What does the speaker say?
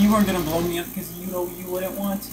you weren't gonna blow me up because you know you wouldn't want to.